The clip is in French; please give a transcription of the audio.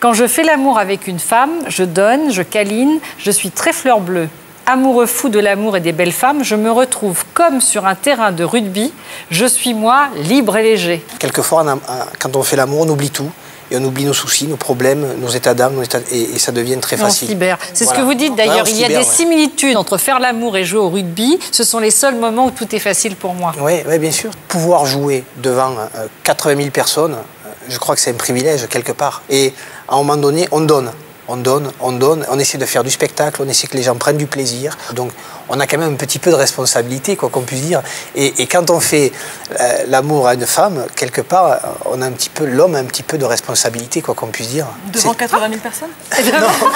Quand je fais l'amour avec une femme, je donne, je câline, je suis très fleur bleue. Amoureux fou de l'amour et des belles femmes, je me retrouve comme sur un terrain de rugby. Je suis moi, libre et léger. Quelquefois, quand on fait l'amour, on oublie tout. Et on oublie nos soucis, nos problèmes, nos états d'âme, et, et ça devient très facile. libère. C'est ce que vous dites d'ailleurs. Il y a des ouais. similitudes entre faire l'amour et jouer au rugby. Ce sont les seuls moments où tout est facile pour moi. Oui, bien sûr. Pouvoir jouer devant euh, 80 000 personnes, euh, je crois que c'est un privilège quelque part. Et à un moment donné, on donne. On donne, on donne, on essaie de faire du spectacle, on essaie que les gens prennent du plaisir. Donc on a quand même un petit peu de responsabilité, quoi qu'on puisse dire. Et, et quand on fait euh, l'amour à une femme, quelque part, on a un petit peu, l'homme a un petit peu de responsabilité, quoi qu'on puisse dire. Devant C'est- 80 000 personnes?